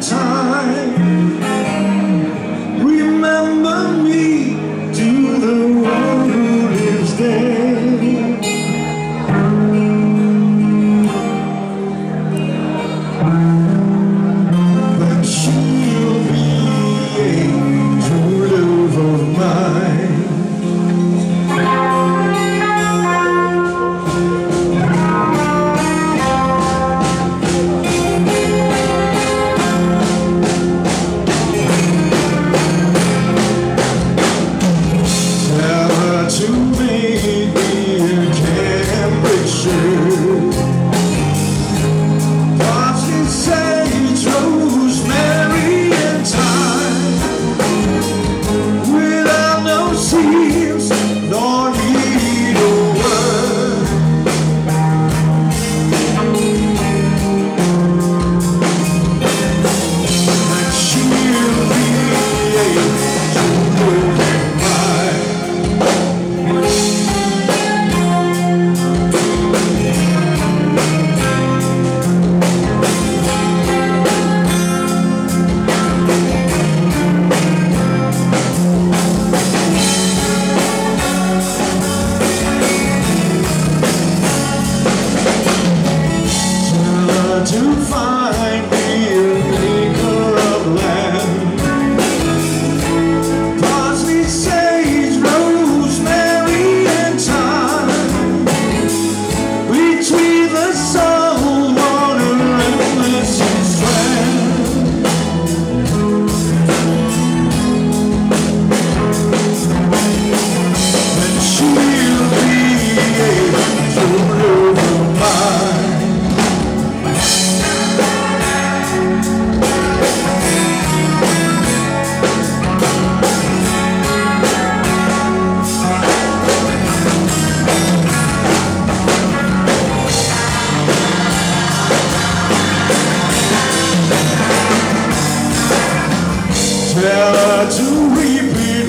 time. Tell her to repeat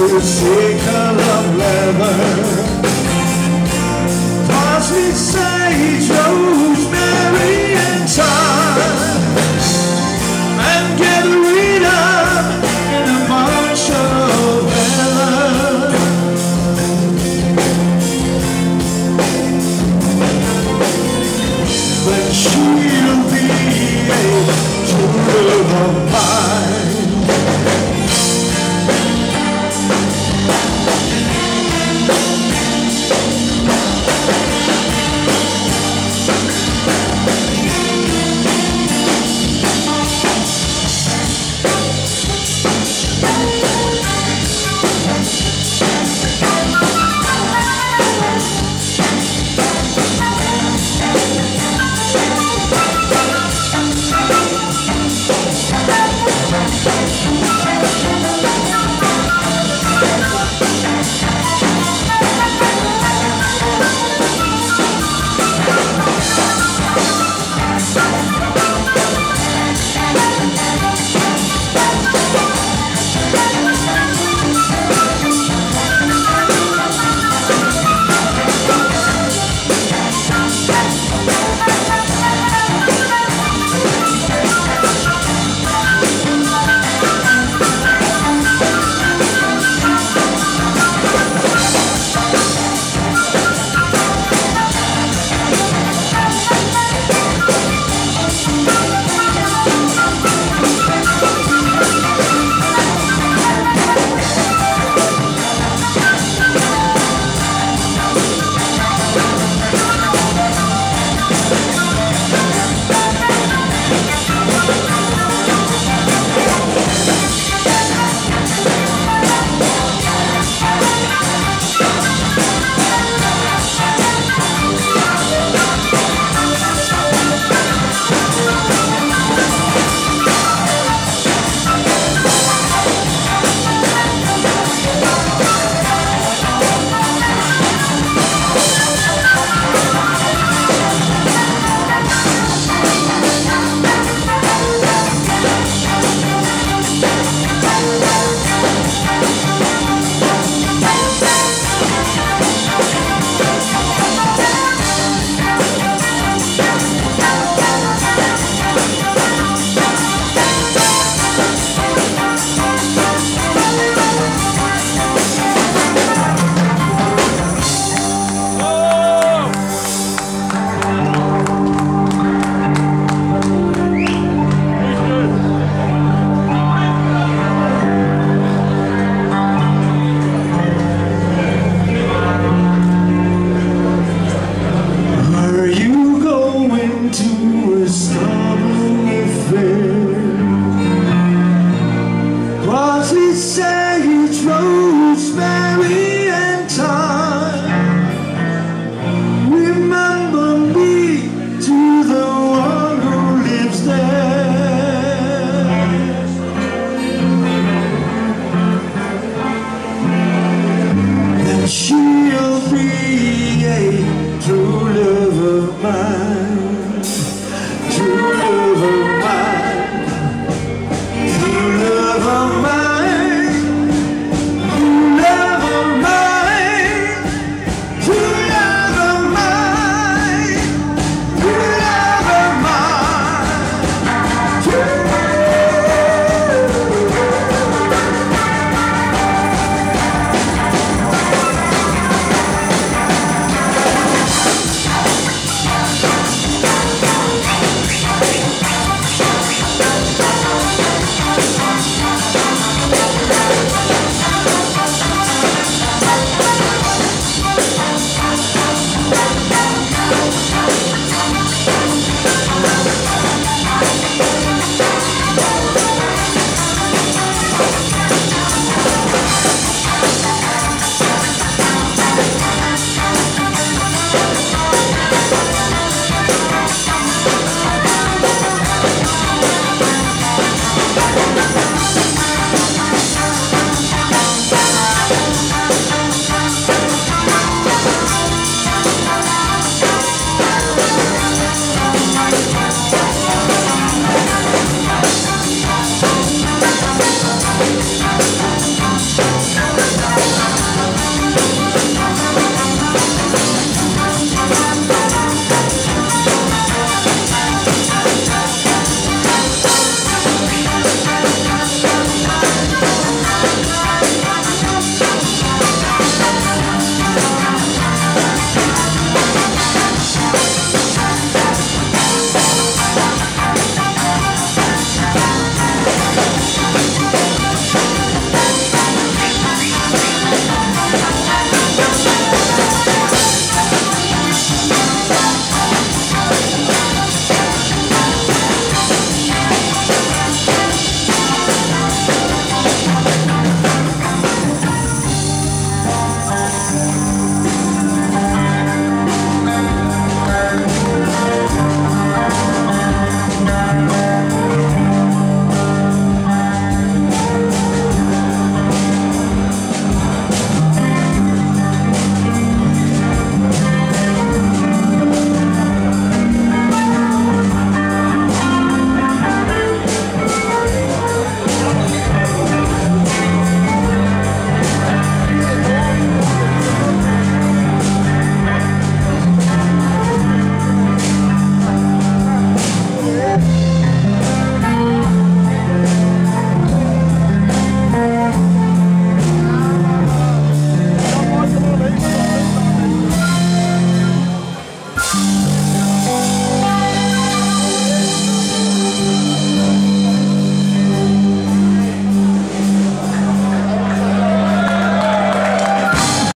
with a second of leather. Parsley, sage, rose.